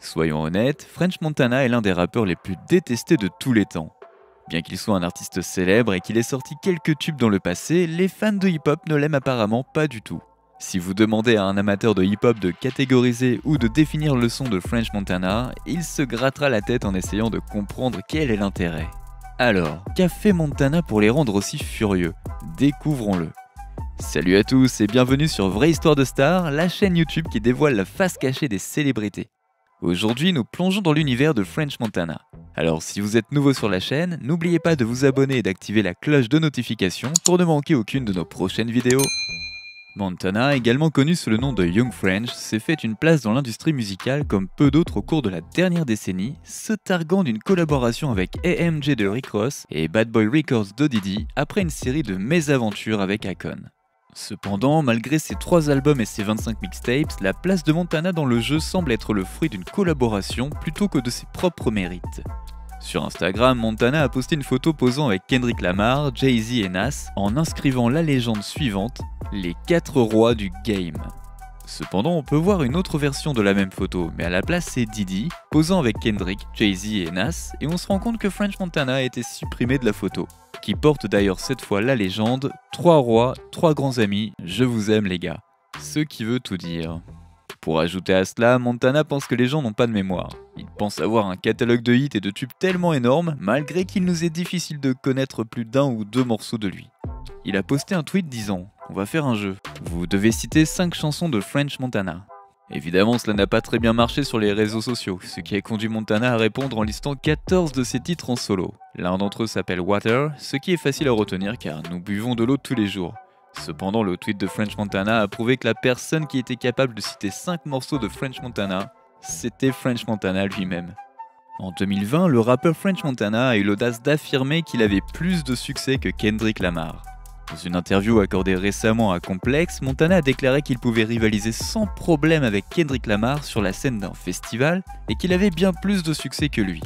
Soyons honnêtes, French Montana est l'un des rappeurs les plus détestés de tous les temps. Bien qu'il soit un artiste célèbre et qu'il ait sorti quelques tubes dans le passé, les fans de hip-hop ne l'aiment apparemment pas du tout. Si vous demandez à un amateur de hip-hop de catégoriser ou de définir le son de French Montana, il se grattera la tête en essayant de comprendre quel est l'intérêt. Alors, qu'a fait Montana pour les rendre aussi furieux? Découvrons-le. Salut à tous et bienvenue sur Vraie Histoire de Star, la chaîne YouTube qui dévoile la face cachée des célébrités. Aujourd'hui, nous plongeons dans l'univers de French Montana. Alors, si vous êtes nouveau sur la chaîne, n'oubliez pas de vous abonner et d'activer la cloche de notification pour ne manquer aucune de nos prochaines vidéos. Montana, également connu sous le nom de Young French, s'est fait une place dans l'industrie musicale comme peu d'autres au cours de la dernière décennie, se targuant d'une collaboration avec AMG de Rick Ross et Bad Boy Records d'Odidi après une série de mésaventures avec Akon. Cependant, malgré ses 3 albums et ses 25 mixtapes, la place de Montana dans le jeu semble être le fruit d'une collaboration plutôt que de ses propres mérites. Sur Instagram, Montana a posté une photo posant avec Kendrick Lamar, Jay-Z et Nas en inscrivant la légende suivante les 4 rois du game. Cependant, on peut voir une autre version de la même photo, mais à la place c'est Didi, posant avec Kendrick, Jay-Z et Nas, et on se rend compte que French Montana a été supprimé de la photo, qui porte d'ailleurs cette fois la légende 3 rois, 3 grands amis, je vous aime les gars. Ce qui veut tout dire. Pour ajouter à cela, Montana pense que les gens n'ont pas de mémoire. Il pense avoir un catalogue de hits et de tubes tellement énorme, malgré qu'il nous est difficile de connaître plus d'un ou deux morceaux de lui. Il a posté un tweet disant On va faire un jeu. Vous devez citer 5 chansons de French Montana. Évidemment, cela n'a pas très bien marché sur les réseaux sociaux, ce qui a conduit Montana à répondre en listant 14 de ses titres en solo. L'un d'entre eux s'appelle Water, ce qui est facile à retenir car nous buvons de l'eau tous les jours. Cependant, le tweet de French Montana a prouvé que la personne qui était capable de citer 5 morceaux de French Montana, c'était French Montana lui-même. En 2020, le rappeur French Montana a eu l'audace d'affirmer qu'il avait plus de succès que Kendrick Lamar. Dans une interview accordée récemment à Complex, Montana a déclaré qu'il pouvait rivaliser sans problème avec Kendrick Lamar sur la scène d'un festival et qu'il avait bien plus de succès que lui.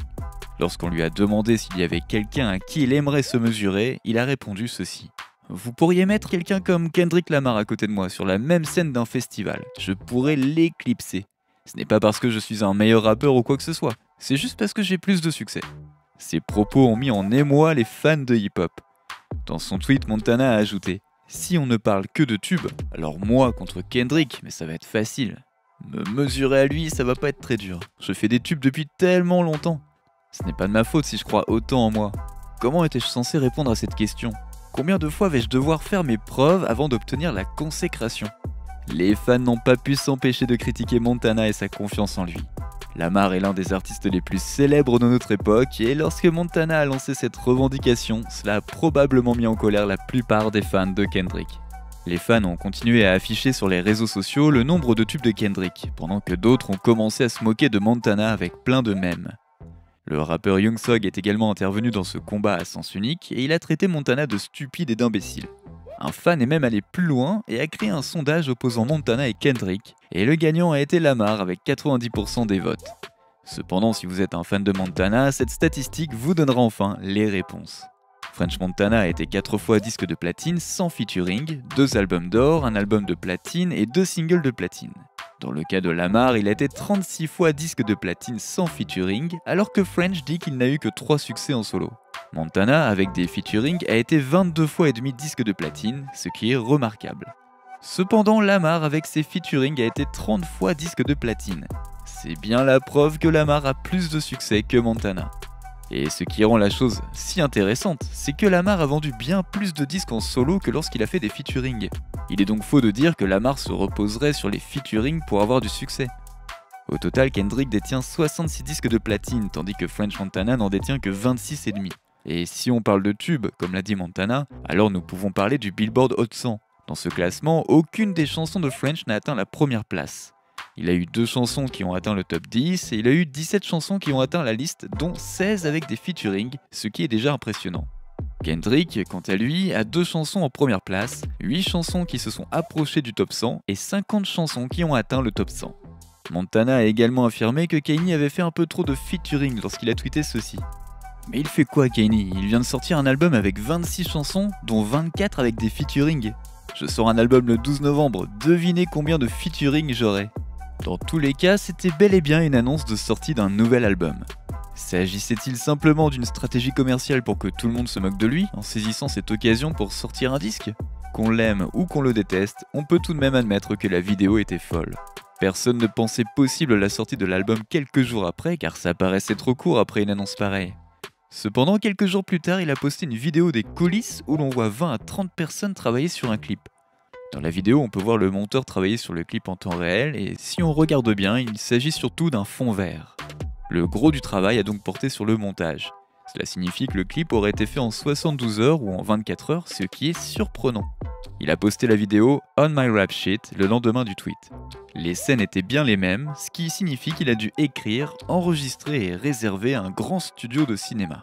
Lorsqu'on lui a demandé s'il y avait quelqu'un à qui il aimerait se mesurer, il a répondu ceci. Vous pourriez mettre quelqu'un comme Kendrick Lamar à côté de moi sur la même scène d'un festival. Je pourrais l'éclipser. Ce n'est pas parce que je suis un meilleur rappeur ou quoi que ce soit. C'est juste parce que j'ai plus de succès. Ces propos ont mis en émoi les fans de hip-hop. Dans son tweet, Montana a ajouté Si on ne parle que de tubes, alors moi contre Kendrick, mais ça va être facile. Me mesurer à lui, ça va pas être très dur. Je fais des tubes depuis tellement longtemps. Ce n'est pas de ma faute si je crois autant en moi. Comment étais-je censé répondre à cette question? Combien de fois vais-je devoir faire mes preuves avant d'obtenir la consécration? Les fans n'ont pas pu s'empêcher de critiquer Montana et sa confiance en lui. Lamar est l'un des artistes les plus célèbres de notre époque et lorsque Montana a lancé cette revendication, cela a probablement mis en colère la plupart des fans de Kendrick. Les fans ont continué à afficher sur les réseaux sociaux le nombre de tubes de Kendrick, pendant que d'autres ont commencé à se moquer de Montana avec plein de mèmes. Le rappeur Young Sog est également intervenu dans ce combat à sens unique et il a traité Montana de stupide et d'imbécile. Un fan est même allé plus loin et a créé un sondage opposant Montana et Kendrick, et le gagnant a été Lamar avec 90% des votes. Cependant, si vous êtes un fan de Montana, cette statistique vous donnera enfin les réponses. French Montana a été 4 fois disque de platine sans featuring, 2 albums d'or, un album de platine et 2 singles de platine. Dans le cas de Lamar, il a été 36 fois disque de platine sans featuring, alors que French dit qu'il n'a eu que 3 succès en solo. Montana, avec des featuring, a été 22 fois et demi disque de platine, ce qui est remarquable. Cependant, Lamar, avec ses featuring, a été 30 fois disque de platine. C'est bien la preuve que Lamar a plus de succès que Montana. Et ce qui rend la chose si intéressante, c'est que Lamar a vendu bien plus de disques en solo que lorsqu'il a fait des featuring. Il est donc faux de dire que Lamar se reposerait sur les featuring pour avoir du succès. Au total, Kendrick détient 66 disques de platine, tandis que French Montana n'en détient que 26,5. Et si on parle de tube, comme l'a dit Montana, alors nous pouvons parler du Billboard Hot 100. Dans ce classement, aucune des chansons de French n'a atteint la première place. Il a eu deux chansons qui ont atteint le top 10 et il a eu 17 chansons qui ont atteint la liste, dont 16 avec des featuring, ce qui est déjà impressionnant. Kendrick, quant à lui, a deux chansons en première place, 8 chansons qui se sont approchées du top 100 et 50 chansons qui ont atteint le top 100. Montana a également affirmé que Kanye avait fait un peu trop de featuring lorsqu'il a tweeté ceci. Mais il fait quoi Kanye? Il vient de sortir un album avec 26 chansons, dont 24 avec des featuring. Je sors un album le 12 novembre, devinez combien de featuring j'aurai Dans tous les cas, c'était bel et bien une annonce de sortie d'un nouvel album. S'agissait-il simplement d'une stratégie commerciale pour que tout le monde se moque de lui, en saisissant cette occasion pour sortir un disque? Qu'on l'aime ou qu'on le déteste, on peut tout de même admettre que la vidéo était folle. Personne ne pensait possible la sortie de l'album quelques jours après, car ça paraissait trop court après une annonce pareille. Cependant, quelques jours plus tard, il a posté une vidéo des coulisses où l'on voit 20 à 30 personnes travailler sur un clip. Dans la vidéo, on peut voir le monteur travailler sur le clip en temps réel, et si on regarde bien, il s'agit surtout d'un fond vert. Le gros du travail a donc porté sur le montage. Cela signifie que le clip aurait été fait en 72 heures ou en 24 heures, ce qui est surprenant. Il a posté la vidéo On My Rap Sheet le lendemain du tweet. Les scènes étaient bien les mêmes, ce qui signifie qu'il a dû écrire, enregistrer et réserver un grand studio de cinéma.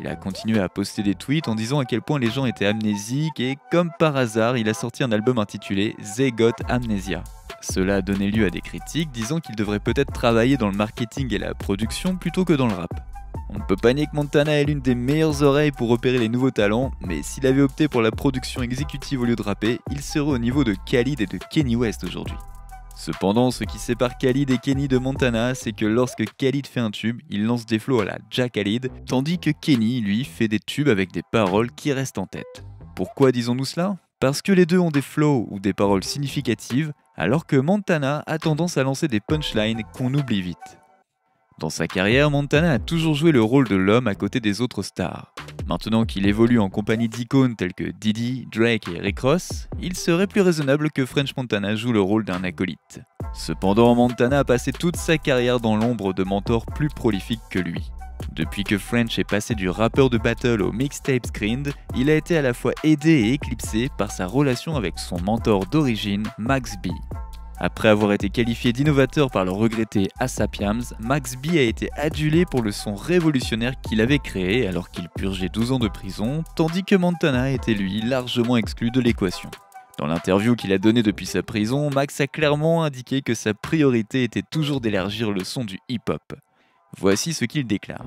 Il a continué à poster des tweets en disant à quel point les gens étaient amnésiques et comme par hasard, il a sorti un album intitulé They Got Amnesia. Cela a donné lieu à des critiques disant qu'il devrait peut-être travailler dans le marketing et la production plutôt que dans le rap. On ne peut pas nier que Montana ait l'une des meilleures oreilles pour repérer les nouveaux talents, mais s'il avait opté pour la production exécutive au lieu de rapper, il serait au niveau de Khalid et de Kenny West aujourd'hui. Cependant, ce qui sépare Khalid et Kenny de Montana, c'est que lorsque Khalid fait un tube, il lance des flows à la Jack Khalid, tandis que Kenny, lui, fait des tubes avec des paroles qui restent en tête. Pourquoi disons-nous cela? Parce que les deux ont des flows ou des paroles significatives, alors que Montana a tendance à lancer des punchlines qu'on oublie vite. Dans sa carrière, Montana a toujours joué le rôle de l'homme à côté des autres stars. Maintenant qu'il évolue en compagnie d'icônes telles que Diddy, Drake et Rick Ross, il serait plus raisonnable que French Montana joue le rôle d'un acolyte. Cependant, Montana a passé toute sa carrière dans l'ombre de mentors plus prolifiques que lui. Depuis que French est passé du rappeur de battle au mixtape screened, il a été à la fois aidé et éclipsé par sa relation avec son mentor d'origine, Max B. Après avoir été qualifié d'innovateur par le regretté Asapiams, Max B a été adulé pour le son révolutionnaire qu'il avait créé alors qu'il purgeait 12 ans de prison, tandis que Montana était lui largement exclu de l'équation. Dans l'interview qu'il a donnée depuis sa prison, Max a clairement indiqué que sa priorité était toujours d'élargir le son du hip-hop. Voici ce qu'il déclare.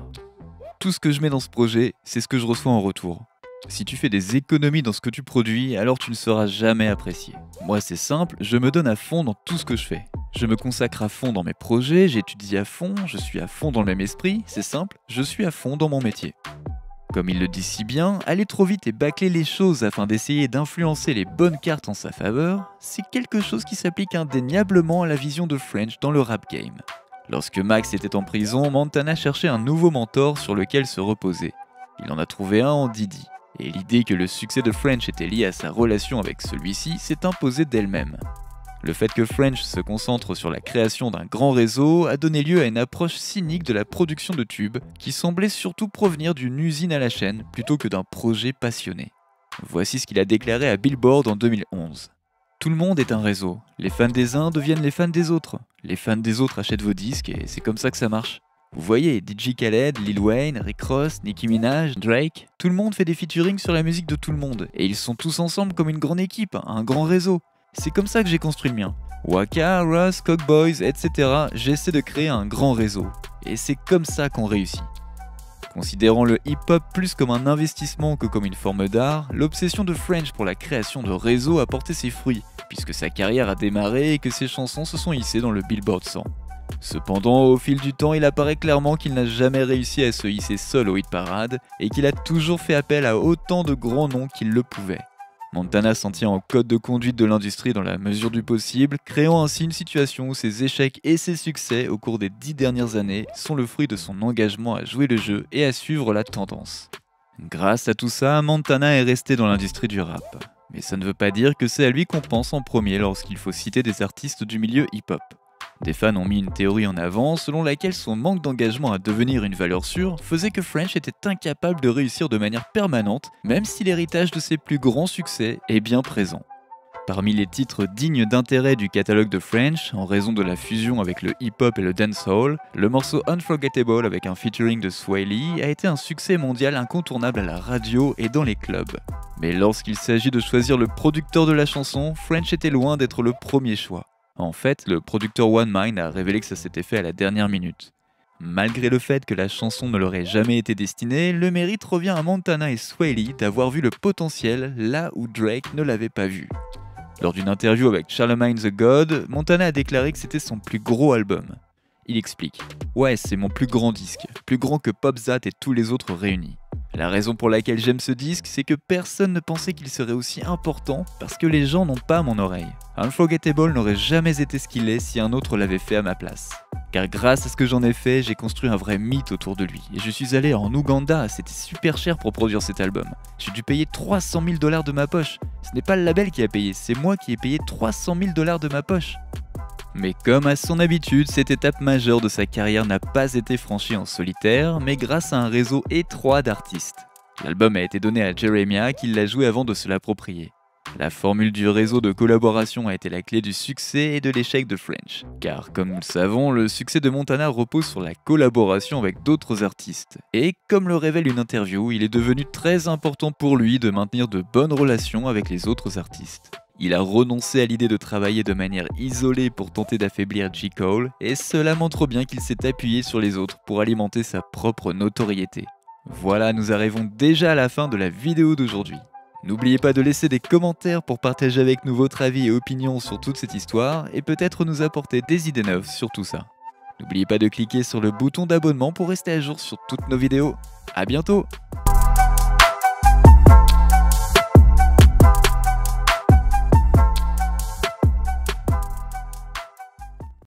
Tout ce que je mets dans ce projet, c'est ce que je reçois en retour. Si tu fais des économies dans ce que tu produis, alors tu ne seras jamais apprécié. Moi, c'est simple, je me donne à fond dans tout ce que je fais. Je me consacre à fond dans mes projets, j'étudie à fond, je suis à fond dans le même esprit, c'est simple, je suis à fond dans mon métier. Comme il le dit si bien, aller trop vite et bâcler les choses afin d'essayer d'influencer les bonnes cartes en sa faveur, c'est quelque chose qui s'applique indéniablement à la vision de French dans le rap game. Lorsque Max était en prison, Montana cherchait un nouveau mentor sur lequel se reposer. Il en a trouvé un en Didi et l'idée que le succès de French était lié à sa relation avec celui-ci s'est imposée d'elle-même. Le fait que French se concentre sur la création d'un grand réseau a donné lieu à une approche cynique de la production de tubes qui semblait surtout provenir d'une usine à la chaîne plutôt que d'un projet passionné. Voici ce qu'il a déclaré à Billboard en 2011. Tout le monde est un réseau. Les fans des uns deviennent les fans des autres. Les fans des autres achètent vos disques et c'est comme ça que ça marche. Vous voyez, DJ Khaled, Lil Wayne, Rick Ross, Nicki Minaj, Drake, tout le monde fait des featuring sur la musique de tout le monde. Et ils sont tous ensemble comme une grande équipe, un grand réseau. C'est comme ça que j'ai construit le mien. Waka, Ross, Cockboys, etc. J'essaie de créer un grand réseau. Et c'est comme ça qu'on réussit. Considérant le hip-hop plus comme un investissement que comme une forme d'art, l'obsession de French pour la création de réseaux a porté ses fruits, puisque sa carrière a démarré et que ses chansons se sont hissées dans le Billboard 100. Cependant, au fil du temps, il apparaît clairement qu'il n'a jamais réussi à se hisser seul au hit parade et qu'il a toujours fait appel à autant de grands noms qu'il le pouvait. Montana s'en tient en code de conduite de l'industrie dans la mesure du possible, créant ainsi une situation où ses échecs et ses succès au cours des dix dernières années sont le fruit de son engagement à jouer le jeu et à suivre la tendance. Grâce à tout ça, Montana est resté dans l'industrie du rap. Mais ça ne veut pas dire que c'est à lui qu'on pense en premier lorsqu'il faut citer des artistes du milieu hip-hop. Des fans ont mis une théorie en avant selon laquelle son manque d'engagement à devenir une valeur sûre faisait que French était incapable de réussir de manière permanente, même si l'héritage de ses plus grands succès est bien présent. Parmi les titres dignes d'intérêt du catalogue de French, en raison de la fusion avec le hip-hop et le dancehall, le morceau Unforgettable avec un featuring de Swiley a été un succès mondial incontournable à la radio et dans les clubs. Mais lorsqu'il s'agit de choisir le producteur de la chanson, French était loin d'être le premier choix. En fait, le producteur One Mind a révélé que ça s'était fait à la dernière minute. Malgré le fait que la chanson ne leur ait jamais été destinée, le mérite revient à Montana et Swaley d'avoir vu le potentiel là où Drake ne l'avait pas vu. Lors d'une interview avec Charlemagne the God, Montana a déclaré que c'était son plus gros album. Il explique Ouais, c'est mon plus grand disque, plus grand que Pop Zat et tous les autres réunis. La raison pour laquelle j'aime ce disque, c'est que personne ne pensait qu'il serait aussi important parce que les gens n'ont pas mon oreille. Unforgettable n'aurait jamais été ce qu'il est si un autre l'avait fait à ma place. Car grâce à ce que j'en ai fait, j'ai construit un vrai mythe autour de lui. Et je suis allé en Ouganda, c'était super cher pour produire cet album. J'ai dû payer 300 000 dollars de ma poche. Ce n'est pas le label qui a payé, c'est moi qui ai payé 300 000 dollars de ma poche. Mais comme à son habitude, cette étape majeure de sa carrière n'a pas été franchie en solitaire, mais grâce à un réseau étroit d'artistes. L'album a été donné à Jeremiah qui l'a joué avant de se l'approprier. La formule du réseau de collaboration a été la clé du succès et de l'échec de French. Car, comme nous le savons, le succès de Montana repose sur la collaboration avec d'autres artistes. Et comme le révèle une interview, il est devenu très important pour lui de maintenir de bonnes relations avec les autres artistes. Il a renoncé à l'idée de travailler de manière isolée pour tenter d'affaiblir J. Cole, et cela montre bien qu'il s'est appuyé sur les autres pour alimenter sa propre notoriété. Voilà, nous arrivons déjà à la fin de la vidéo d'aujourd'hui. N'oubliez pas de laisser des commentaires pour partager avec nous votre avis et opinion sur toute cette histoire et peut-être nous apporter des idées neuves sur tout ça. N'oubliez pas de cliquer sur le bouton d'abonnement pour rester à jour sur toutes nos vidéos. A bientôt